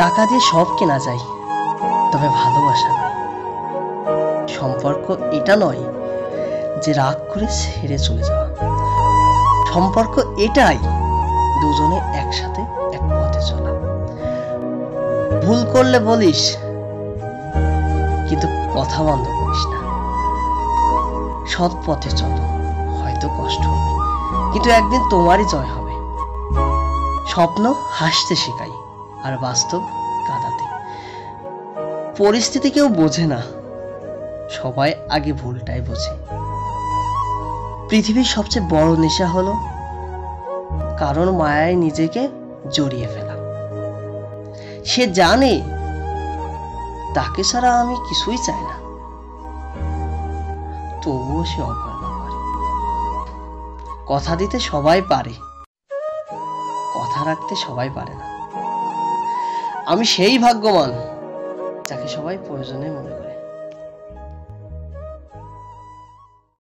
টাকা দিয়ে সব কেনা যায়। তবে ভালোবাসা নয়। সম্পর্ক এটা নয় যে রাগ করে ছেড়ে চলে যাওয়া। সম্পর্ক এটাই দুজনে একসাথে এক পথে চলা। ভুল করলে বলিস, কিন্তু কথা বন্ধ করিস না। সৎ পথে চলো, হয়তো কষ্ট হবে, কিন্তু একদিন তোমারই জয় হবে। স্বপ্ন হাসতে শেখাই। আর বাস্তব কাঁদাতে। পরিস্থিতি কেউ বোঝে না। সবাই আগে ভুলটাই বোঝে। পৃথিবীর সবচেয়ে বড় নেশা হলো কারণ মায়ায় নিজেকে জড়িয়ে ফেলা। সে জানে, তাকে ছাড়া আমি কিছুই চাই না। তবুও সে অবহেলা করে। কথা দিতে সবাই পারে। কথা রাখতে সবাই পারে না। আমি সেই ভাগ্যবান যাকে সবাই প্রয়োজনে মনে করে।